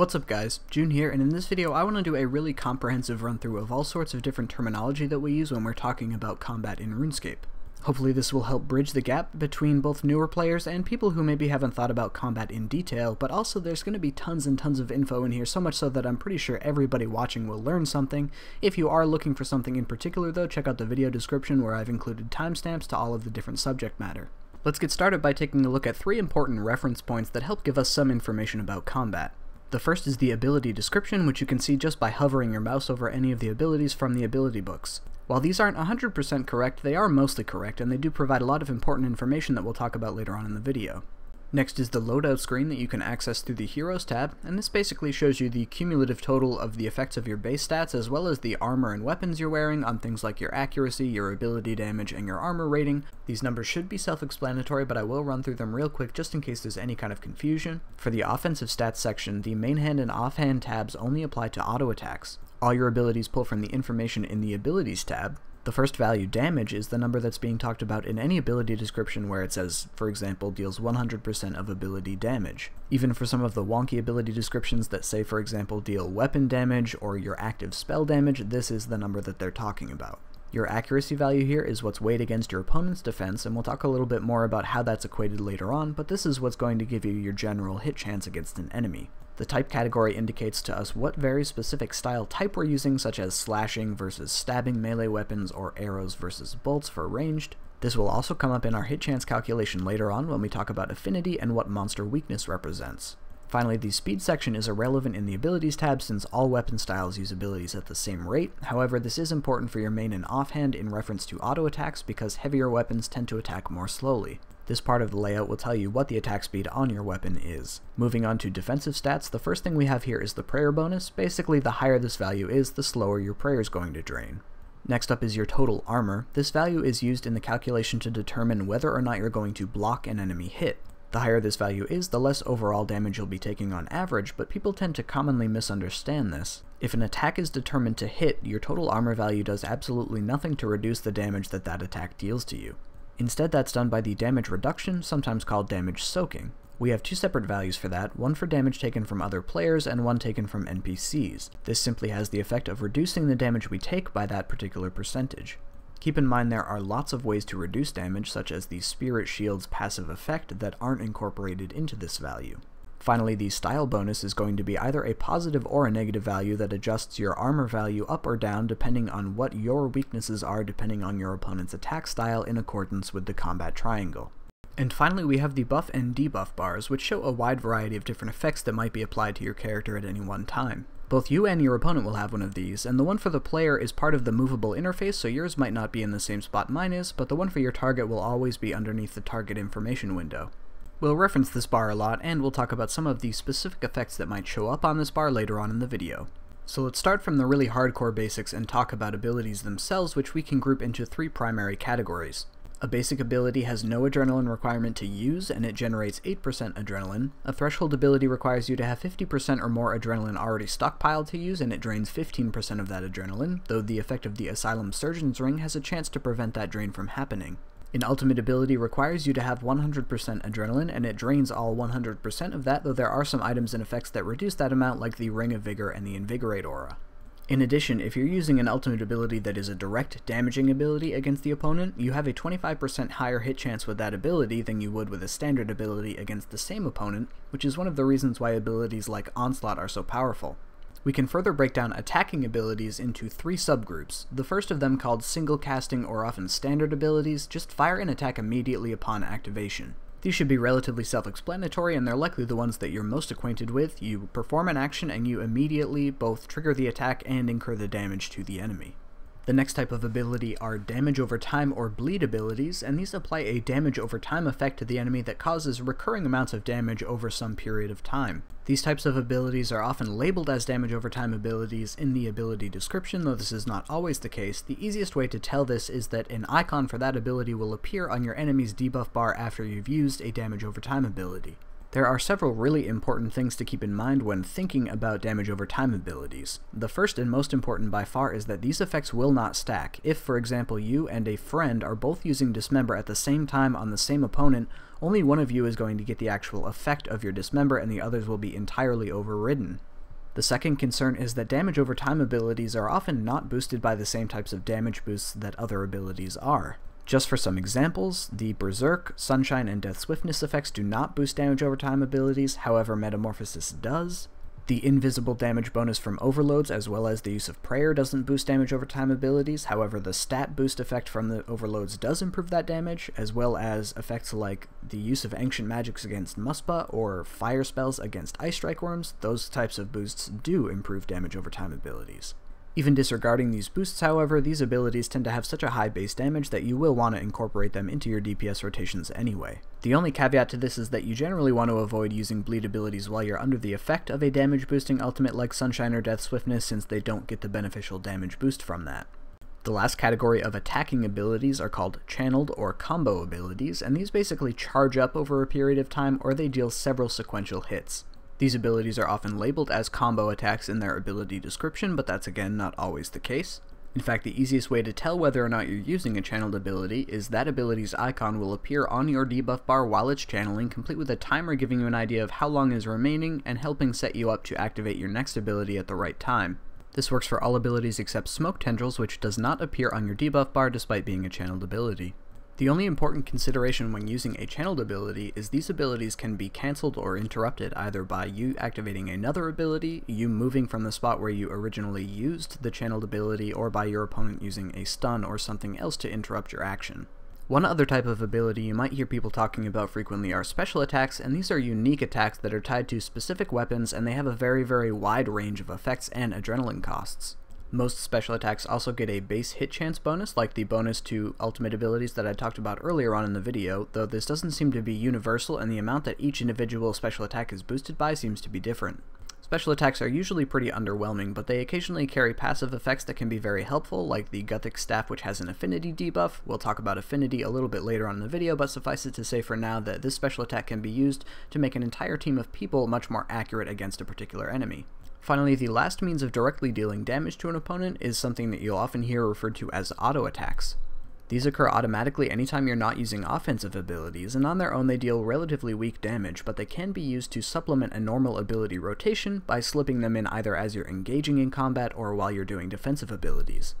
What's up guys, June here, and in this video I want to do a really comprehensive run through of all sorts of different terminology that we use when we're talking about combat in RuneScape. Hopefully this will help bridge the gap between both newer players and people who maybe haven't thought about combat in detail, but also there's going to be tons and tons of info in here, so much so that I'm pretty sure everybody watching will learn something. If you are looking for something in particular though, check out the video description where I've included timestamps to all of the different subject matter. Let's get started by taking a look at three important reference points that help give us some information about combat. The first is the ability description, which you can see just by hovering your mouse over any of the abilities from the ability books. While these aren't 100% correct, they are mostly correct, and they do provide a lot of important information that we'll talk about later on in the video. Next is the loadout screen that you can access through the Heroes tab, and this basically shows you the cumulative total of the effects of your base stats as well as the armor and weapons you're wearing on things like your accuracy, your ability damage, and your armor rating. These numbers should be self-explanatory, but I will run through them real quick just in case there's any kind of confusion. For the offensive stats section, the main hand and offhand tabs only apply to auto attacks. All your abilities pull from the information in the Abilities tab, the first value, damage, is the number that's being talked about in any ability description where it says, for example, deals 100% of ability damage. Even for some of the wonky ability descriptions that say, for example, deal weapon damage or your active spell damage, this is the number that they're talking about. Your accuracy value here is what's weighed against your opponent's defense, and we'll talk a little bit more about how that's equated later on, but this is what's going to give you your general hit chance against an enemy. The type category indicates to us what very specific style type we're using, such as slashing versus stabbing melee weapons or arrows versus bolts for ranged. This will also come up in our hit chance calculation later on when we talk about affinity and what monster weakness represents. Finally, the speed section is irrelevant in the abilities tab since all weapon styles use abilities at the same rate. However, this is important for your main and offhand in reference to auto attacks because heavier weapons tend to attack more slowly. This part of the layout will tell you what the attack speed on your weapon is. Moving on to defensive stats, the first thing we have here is the prayer bonus. Basically, the higher this value is, the slower your prayer is going to drain. Next up is your total armor. This value is used in the calculation to determine whether or not you're going to block an enemy hit. The higher this value is, the less overall damage you'll be taking on average, but people tend to commonly misunderstand this. If an attack is determined to hit, your total armor value does absolutely nothing to reduce the damage that that attack deals to you. Instead that's done by the damage reduction, sometimes called damage soaking. We have two separate values for that, one for damage taken from other players and one taken from NPCs. This simply has the effect of reducing the damage we take by that particular percentage. Keep in mind there are lots of ways to reduce damage, such as the Spirit Shield's passive effect, that aren't incorporated into this value. Finally, the style bonus is going to be either a positive or a negative value that adjusts your armor value up or down depending on what your weaknesses are depending on your opponent's attack style in accordance with the combat triangle. And finally we have the buff and debuff bars, which show a wide variety of different effects that might be applied to your character at any one time. Both you and your opponent will have one of these, and the one for the player is part of the movable interface, so yours might not be in the same spot mine is, but the one for your target will always be underneath the target information window. We'll reference this bar a lot, and we'll talk about some of the specific effects that might show up on this bar later on in the video. So let's start from the really hardcore basics and talk about abilities themselves, which we can group into three primary categories. A basic ability has no adrenaline requirement to use, and it generates 8% adrenaline. A threshold ability requires you to have 50% or more adrenaline already stockpiled to use, and it drains 15% of that adrenaline, though the effect of the Asylum Surgeon's Ring has a chance to prevent that drain from happening. An ultimate ability requires you to have 100% adrenaline, and it drains all 100% of that, though there are some items and effects that reduce that amount like the Ring of Vigor and the Invigorate aura. In addition, if you're using an ultimate ability that is a direct damaging ability against the opponent, you have a 25% higher hit chance with that ability than you would with a standard ability against the same opponent, which is one of the reasons why abilities like Onslaught are so powerful. We can further break down attacking abilities into three subgroups. The first of them called single casting or often standard abilities just fire an attack immediately upon activation. These should be relatively self-explanatory and they're likely the ones that you're most acquainted with. You perform an action and you immediately both trigger the attack and incur the damage to the enemy. The next type of ability are damage over time or bleed abilities, and these apply a damage over time effect to the enemy that causes recurring amounts of damage over some period of time. These types of abilities are often labeled as damage over time abilities in the ability description, though this is not always the case. The easiest way to tell this is that an icon for that ability will appear on your enemy's debuff bar after you've used a damage over time ability. There are several really important things to keep in mind when thinking about damage over time abilities. The first and most important by far is that these effects will not stack. If, for example, you and a friend are both using Dismember at the same time on the same opponent, only one of you is going to get the actual effect of your Dismember and the others will be entirely overridden. The second concern is that damage over time abilities are often not boosted by the same types of damage boosts that other abilities are. Just for some examples, the Berserk, Sunshine, and Death Swiftness effects do not boost damage over time abilities, however Metamorphosis does. The invisible damage bonus from overloads as well as the use of prayer doesn't boost damage over time abilities, however the stat boost effect from the overloads does improve that damage, as well as effects like the use of ancient magics against Muspah or fire spells against Ice Strykewyrms, those types of boosts do improve damage over time abilities. Even disregarding these boosts, however, these abilities tend to have such a high base damage that you will want to incorporate them into your DPS rotations anyway. The only caveat to this is that you generally want to avoid using bleed abilities while you're under the effect of a damage boosting ultimate like Sunshine or Death Swiftness since they don't get the beneficial damage boost from that. The last category of attacking abilities are called channeled or combo abilities, and these basically charge up over a period of time or they deal several sequential hits. These abilities are often labeled as combo attacks in their ability description, but that's again not always the case. In fact, the easiest way to tell whether or not you're using a channeled ability is that ability's icon will appear on your debuff bar while it's channeling, complete with a timer giving you an idea of how long is remaining and helping set you up to activate your next ability at the right time. This works for all abilities except Smoke Tendrils, which does not appear on your debuff bar despite being a channeled ability. The only important consideration when using a channeled ability is these abilities can be cancelled or interrupted either by you activating another ability, you moving from the spot where you originally used the channeled ability, or by your opponent using a stun or something else to interrupt your action. One other type of ability you might hear people talking about frequently are special attacks, and these are unique attacks that are tied to specific weapons and they have a very very wide range of effects and adrenaline costs. Most special attacks also get a base hit chance bonus, like the bonus to ultimate abilities that I talked about earlier on in the video, though this doesn't seem to be universal and the amount that each individual special attack is boosted by seems to be different. Special attacks are usually pretty underwhelming, but they occasionally carry passive effects that can be very helpful, like the Guthix Staff which has an affinity debuff. We'll talk about affinity a little bit later on in the video, but suffice it to say for now that this special attack can be used to make an entire team of people much more accurate against a particular enemy. Finally, the last means of directly dealing damage to an opponent is something that you'll often hear referred to as auto attacks. These occur automatically anytime you're not using offensive abilities, and on their own they deal relatively weak damage, but they can be used to supplement a normal ability rotation by slipping them in either as you're engaging in combat or while you're doing defensive abilities.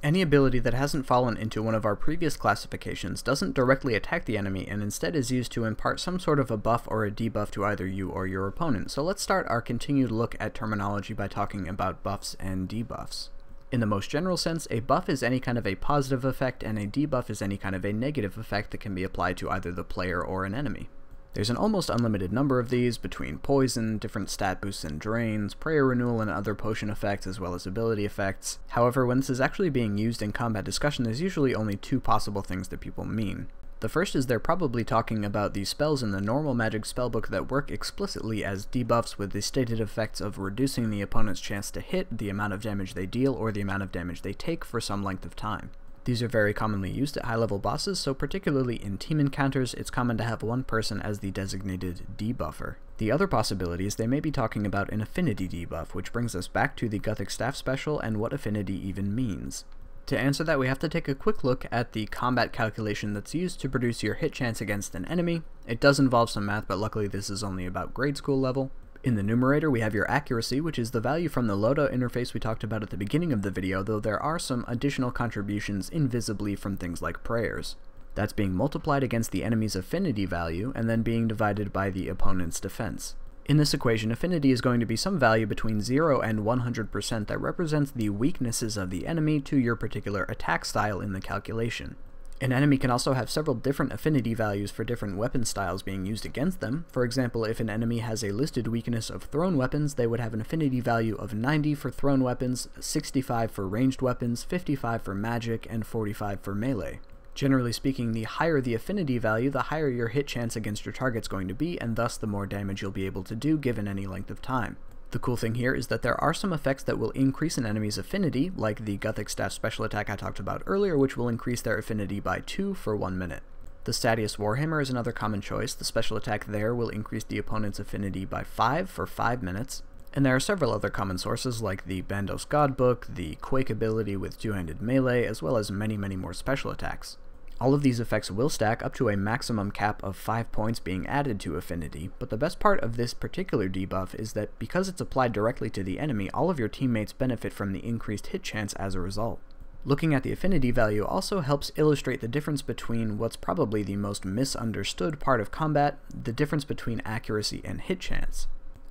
Any ability that hasn't fallen into one of our previous classifications doesn't directly attack the enemy and instead is used to impart some sort of a buff or a debuff to either you or your opponent. So let's start our continued look at terminology by talking about buffs and debuffs. In the most general sense, a buff is any kind of a positive effect and a debuff is any kind of a negative effect that can be applied to either the player or an enemy. There's an almost unlimited number of these between poison, different stat boosts and drains, prayer renewal and other potion effects as well as ability effects. However, when this is actually being used in combat discussion, there's usually only two possible things that people mean. The first is they're probably talking about the spells in the normal magic spellbook that work explicitly as debuffs with the stated effects of reducing the opponent's chance to hit, the amount of damage they deal, or the amount of damage they take for some length of time. These are very commonly used at high level bosses, so particularly in team encounters, it's common to have one person as the designated debuffer. The other possibility is they may be talking about an affinity debuff, which brings us back to the Guthix Staff special and what affinity even means. To answer that, we have to take a quick look at the combat calculation that's used to produce your hit chance against an enemy. It does involve some math, but luckily this is only about grade school level. In the numerator, we have your accuracy, which is the value from the loadout interface we talked about at the beginning of the video, though there are some additional contributions invisibly from things like prayers. That's being multiplied against the enemy's affinity value, and then being divided by the opponent's defense. In this equation, affinity is going to be some value between 0 and 100% that represents the weaknesses of the enemy to your particular attack style in the calculation. An enemy can also have several different affinity values for different weapon styles being used against them. For example, if an enemy has a listed weakness of thrown weapons, they would have an affinity value of 90 for thrown weapons, 65 for ranged weapons, 55 for magic, and 45 for melee. Generally speaking, the higher the affinity value, the higher your hit chance against your target's going to be, and thus the more damage you'll be able to do given any length of time. The cool thing here is that there are some effects that will increase an enemy's affinity, like the Guthix Staff special attack I talked about earlier, which will increase their affinity by 2 for 1 minute. The Statius Warhammer is another common choice. The special attack there will increase the opponent's affinity by 5 for 5 minutes. And there are several other common sources like the Bandos Godbook, the Quake ability with two-handed melee, as well as many many more special attacks. All of these effects will stack up to a maximum cap of 5 points being added to Affinity, but the best part of this particular debuff is that because it's applied directly to the enemy, all of your teammates benefit from the increased hit chance as a result. Looking at the affinity value also helps illustrate the difference between what's probably the most misunderstood part of combat, the difference between accuracy and hit chance.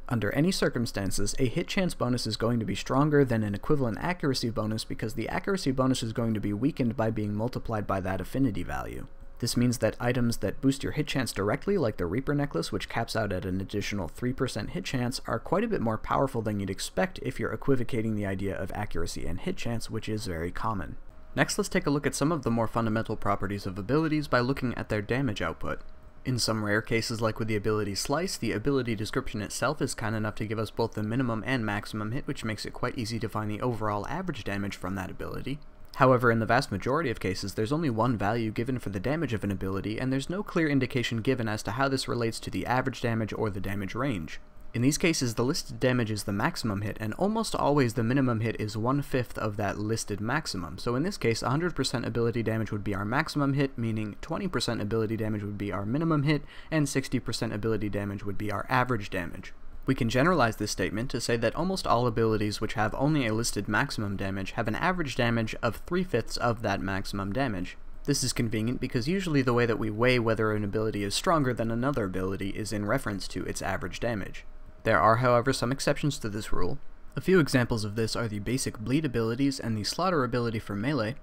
Under any circumstances, a hit chance bonus is going to be stronger than an equivalent accuracy bonus because the accuracy bonus is going to be weakened by being multiplied by that affinity value. This means that items that boost your hit chance directly, like the Reaper Necklace, which caps out at an additional 3% hit chance, are quite a bit more powerful than you'd expect if you're equivocating the idea of accuracy and hit chance, which is very common. Next, let's take a look at some of the more fundamental properties of abilities by looking at their damage output. In some rare cases like with the ability Slice, the ability description itself is kind enough to give us both the minimum and maximum hit, which makes it quite easy to find the overall average damage from that ability. However, in the vast majority of cases, there's only one value given for the damage of an ability, and there's no clear indication given as to how this relates to the average damage or the damage range. In these cases, the listed damage is the maximum hit, and almost always the minimum hit is one-fifth of that listed maximum. So in this case, 100% ability damage would be our maximum hit, meaning 20% ability damage would be our minimum hit, and 60% ability damage would be our average damage. We can generalize this statement to say that almost all abilities which have only a listed maximum damage have an average damage of 3 fifths of that maximum damage. This is convenient because usually the way that we weigh whether an ability is stronger than another ability is in reference to its average damage. There are, however, some exceptions to this rule. A few examples of this are the basic bleed abilities and the slaughter ability for melee.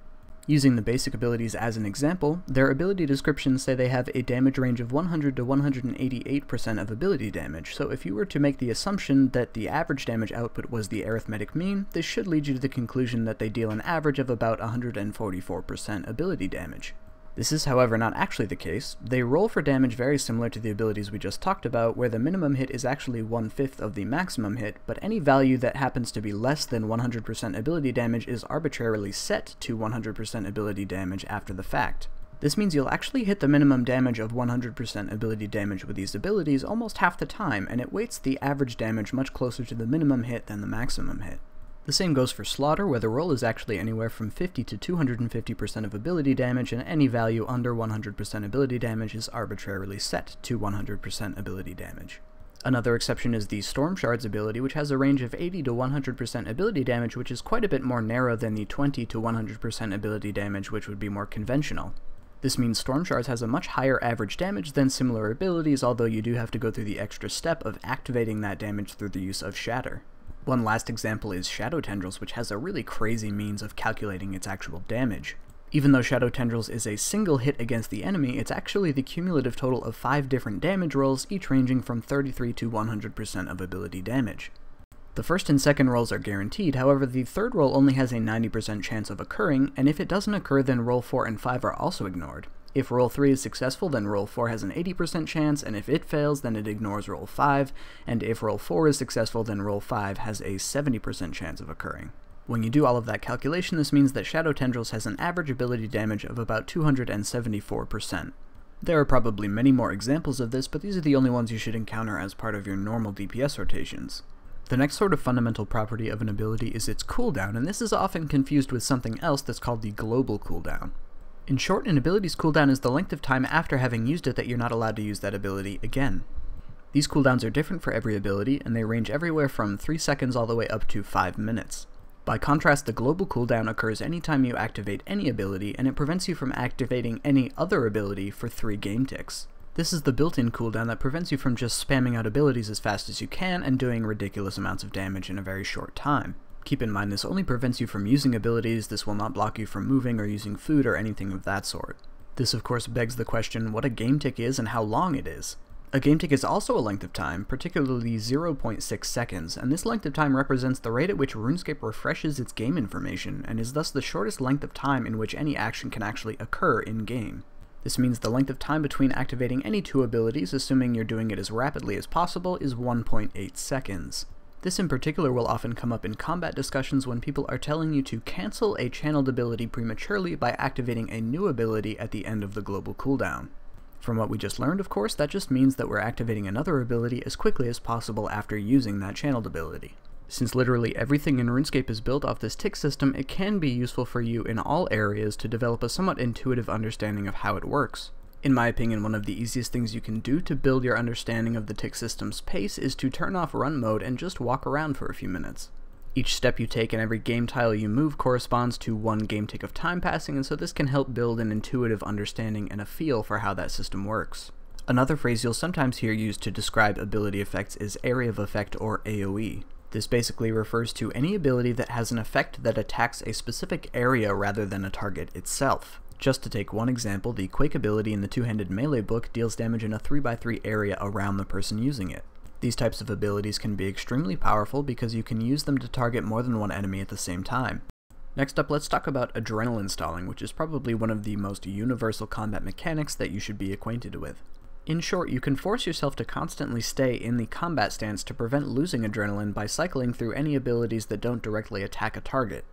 Using the basic abilities as an example, their ability descriptions say they have a damage range of 100 to 188% of ability damage, so if you were to make the assumption that the average damage output was the arithmetic mean, this should lead you to the conclusion that they deal an average of about 144% ability damage. This is however not actually the case. They roll for damage very similar to the abilities we just talked about, where the minimum hit is actually one-fifth of the maximum hit, but any value that happens to be less than 100% ability damage is arbitrarily set to 100% ability damage after the fact. This means you'll actually hit the minimum damage of 100% ability damage with these abilities almost half the time, and it weights the average damage much closer to the minimum hit than the maximum hit. The same goes for Slaughter, where the roll is actually anywhere from 50 to 250% of ability damage, and any value under 100% ability damage is arbitrarily set to 100% ability damage. Another exception is the Storm Shard's ability, which has a range of 80 to 100% ability damage, which is quite a bit more narrow than the 20 to 100% ability damage, which would be more conventional. This means Storm Shards has a much higher average damage than similar abilities, although you do have to go through the extra step of activating that damage through the use of Shatter. One last example is Shadow Tendrils, which has a really crazy means of calculating its actual damage. Even though Shadow Tendrils is a single hit against the enemy, it's actually the cumulative total of 5 different damage rolls, each ranging from 33 to 100% of ability damage. The first and second rolls are guaranteed, however the third roll only has a 90% chance of occurring, and if it doesn't occur then roll 4 and 5 are also ignored. If roll 3 is successful, then roll 4 has an 80% chance, and if it fails, then it ignores roll 5, and if roll 4 is successful, then roll 5 has a 70% chance of occurring. When you do all of that calculation, this means that Shadow Tendrils has an average ability damage of about 274%. There are probably many more examples of this, but these are the only ones you should encounter as part of your normal DPS rotations. The next sort of fundamental property of an ability is its cooldown, and this is often confused with something else that's called the global cooldown. In short, an ability's cooldown is the length of time after having used it that you're not allowed to use that ability again. These cooldowns are different for every ability, and they range everywhere from 3 seconds all the way up to 5 minutes. By contrast, the global cooldown occurs anytime you activate any ability, and it prevents you from activating any other ability for 3 game ticks. This is the built-in cooldown that prevents you from just spamming out abilities as fast as you can and doing ridiculous amounts of damage in a very short time. Keep in mind this only prevents you from using abilities, this will not block you from moving or using food or anything of that sort. This of course begs the question what a game tick is and how long it is. A game tick is also a length of time, particularly 0.6 seconds, and this length of time represents the rate at which RuneScape refreshes its game information, and is thus the shortest length of time in which any action can actually occur in-game. This means the length of time between activating any two abilities, assuming you're doing it as rapidly as possible, is 1.8 seconds. This in particular will often come up in combat discussions when people are telling you to cancel a channeled ability prematurely by activating a new ability at the end of the global cooldown. From what we just learned, of course, that just means that we're activating another ability as quickly as possible after using that channeled ability. Since literally everything in RuneScape is built off this tick system, it can be useful for you in all areas to develop a somewhat intuitive understanding of how it works. In my opinion, one of the easiest things you can do to build your understanding of the tick system's pace is to turn off run mode and just walk around for a few minutes. Each step you take and every game tile you move corresponds to one game tick of time passing, and so this can help build an intuitive understanding and a feel for how that system works. Another phrase you'll sometimes hear used to describe ability effects is area of effect or AoE. This basically refers to any ability that has an effect that attacks a specific area rather than a target itself. Just to take one example, the Quake ability in the two-handed melee book deals damage in a 3x3 area around the person using it. These types of abilities can be extremely powerful because you can use them to target more than one enemy at the same time. Next up, let's talk about adrenaline stalling, which is probably one of the most universal combat mechanics that you should be acquainted with. In short, you can force yourself to constantly stay in the combat stance to prevent losing adrenaline by cycling through any abilities that don't directly attack a target.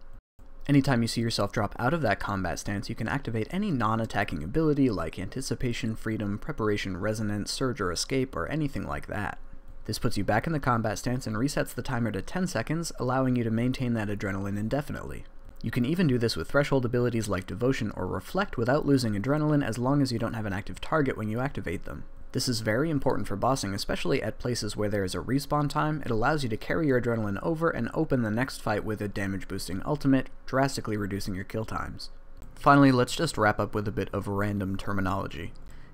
Anytime you see yourself drop out of that combat stance, you can activate any non-attacking ability like Anticipation, Freedom, Preparation, Resonance, Surge or Escape, or anything like that. This puts you back in the combat stance and resets the timer to 10 seconds, allowing you to maintain that adrenaline indefinitely. You can even do this with threshold abilities like Devotion or Reflect without losing adrenaline as long as you don't have an active target when you activate them. This is very important for bossing, especially at places where there is a respawn time. It allows you to carry your adrenaline over and open the next fight with a damage boosting ultimate, drastically reducing your kill times. Finally, let's just wrap up with a bit of random terminology.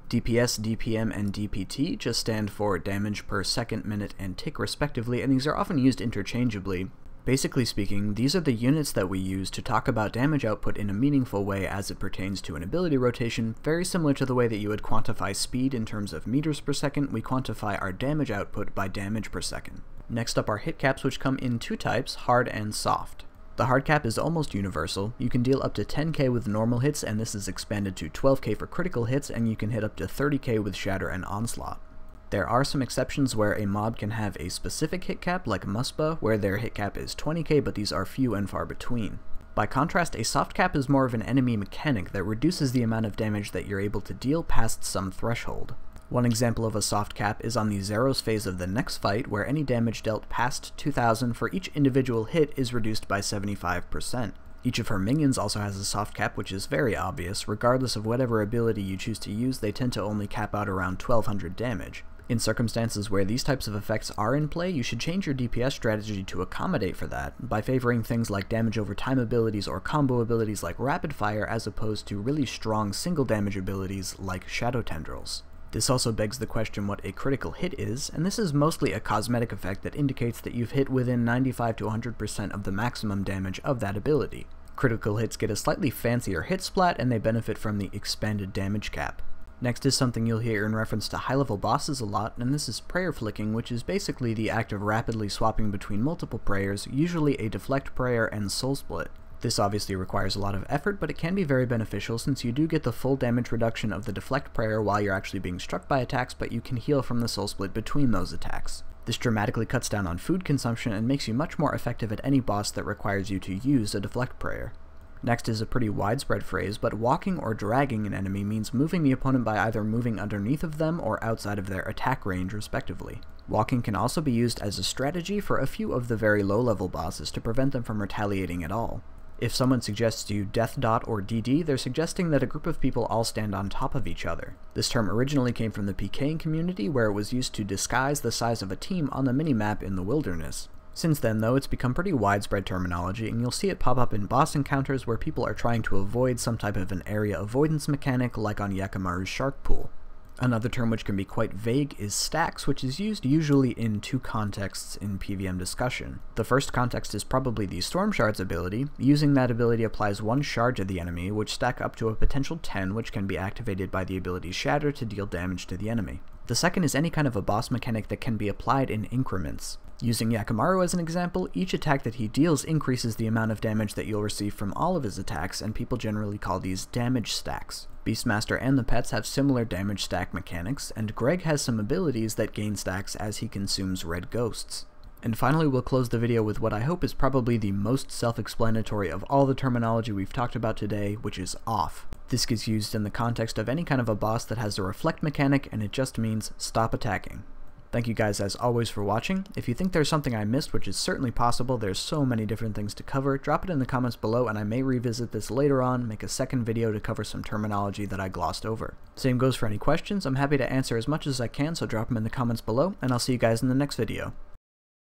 DPS, DPM, and DPT just stand for damage per second, minute, and tick respectively, and these are often used interchangeably, Basically speaking, these are the units that we use to talk about damage output in a meaningful way as it pertains to an ability rotation, very similar to the way that you would quantify speed in terms of meters per second, we quantify our damage output by damage per second. Next up are hit caps which come in two types, hard and soft. The hard cap is almost universal. You can deal up to 10k with normal hits and this is expanded to 12k for critical hits and you can hit up to 30k with shatter and onslaught. There are some exceptions where a mob can have a specific hit cap, like Muspah, where their hit cap is 20k, but these are few and far between. By contrast, a soft cap is more of an enemy mechanic that reduces the amount of damage that you're able to deal past some threshold. One example of a soft cap is on the Zaros phase of the Nex fight, where any damage dealt past 2000 for each individual hit is reduced by 75%. Each of her minions also has a soft cap, which is very obvious. Regardless of whatever ability you choose to use, they tend to only cap out around 1200 damage. In circumstances where these types of effects are in play, you should change your DPS strategy to accommodate for that, by favoring things like damage over time abilities or combo abilities like Rapid Fire as opposed to really strong single damage abilities like Shadow Tendrils. This also begs the question what a critical hit is, and this is mostly a cosmetic effect that indicates that you've hit within 95 to 100% of the maximum damage of that ability. Critical hits get a slightly fancier hit splat and they benefit from the expanded damage cap. Next is something you'll hear in reference to high-level bosses a lot, and this is prayer flicking, which is basically the act of rapidly swapping between multiple prayers, usually a deflect prayer and soul split. This obviously requires a lot of effort, but it can be very beneficial since you do get the full damage reduction of the deflect prayer while you're actually being struck by attacks, but you can heal from the soul split between those attacks. This dramatically cuts down on food consumption and makes you much more effective at any boss that requires you to use a deflect prayer. Next is a pretty widespread phrase, but walking or dragging an enemy means moving the opponent by either moving underneath of them or outside of their attack range respectively. Walking can also be used as a strategy for a few of the very low level bosses to prevent them from retaliating at all. If someone suggests you death dot or DD, they're suggesting that a group of people all stand on top of each other. This term originally came from the PKing community where it was used to disguise the size of a team on the minimap in the wilderness. Since then, though, it's become pretty widespread terminology, and you'll see it pop up in boss encounters where people are trying to avoid some type of an area avoidance mechanic like on Yakamaru's Shark Pool. Another term which can be quite vague is stacks, which is used usually in two contexts in PVM discussion. The first context is probably the Storm Shard's ability. Using that ability applies one shard to the enemy, which stack up to a potential 10, which can be activated by the ability Shatter to deal damage to the enemy. The second is any kind of a boss mechanic that can be applied in increments. Using Yakamaru as an example, each attack that he deals increases the amount of damage that you'll receive from all of his attacks, and people generally call these damage stacks. Beastmaster and the pets have similar damage stack mechanics, and Greg has some abilities that gain stacks as he consumes red ghosts. And finally, we'll close the video with what I hope is probably the most self-explanatory of all the terminology we've talked about today, which is off. This gets used in the context of any kind of a boss that has a reflect mechanic, and it just means stop attacking. Thank you guys as always for watching. If you think there's something I missed, which is certainly possible, there's so many different things to cover, drop it in the comments below and I may revisit this later on, make a second video to cover some terminology that I glossed over. Same goes for any questions, I'm happy to answer as much as I can, so drop them in the comments below, and I'll see you guys in the next video.